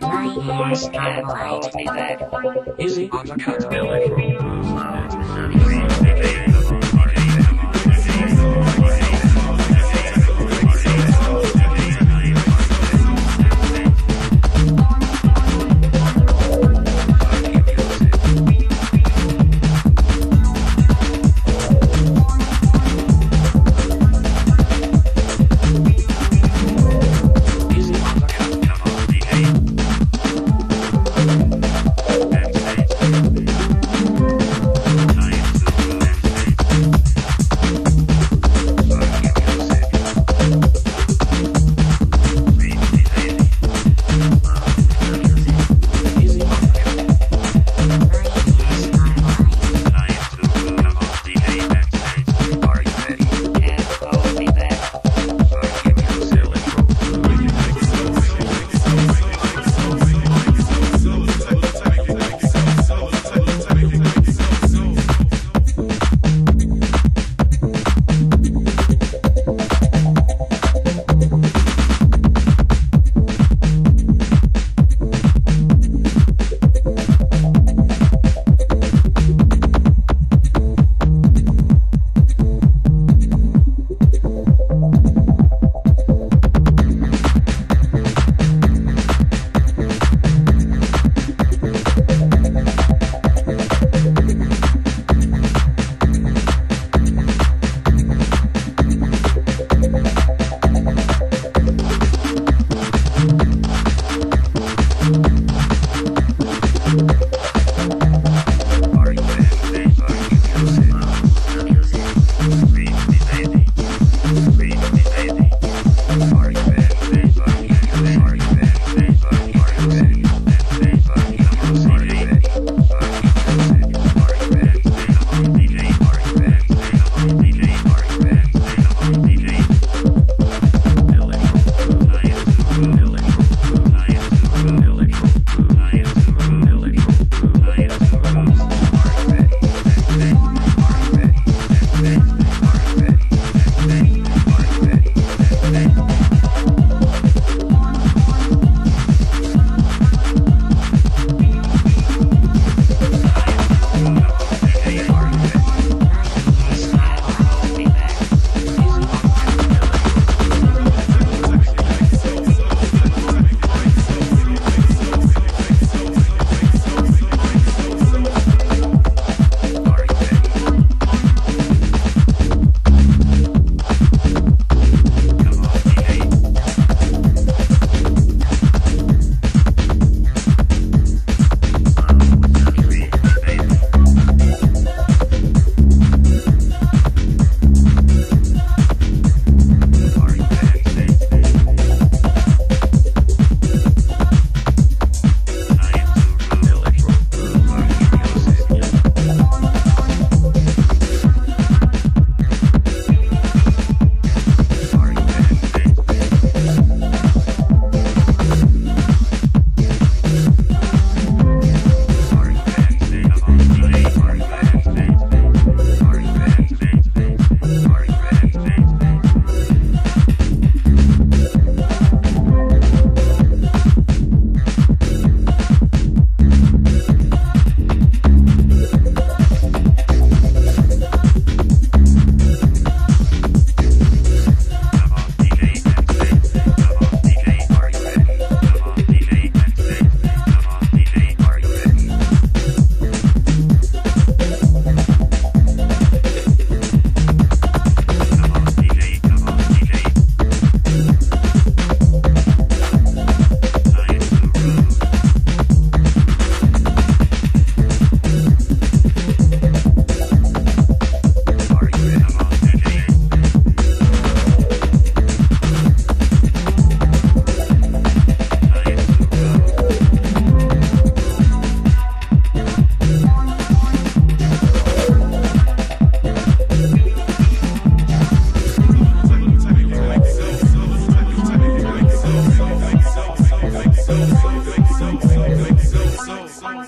My hair's And all white. follow me then. Easy on the count.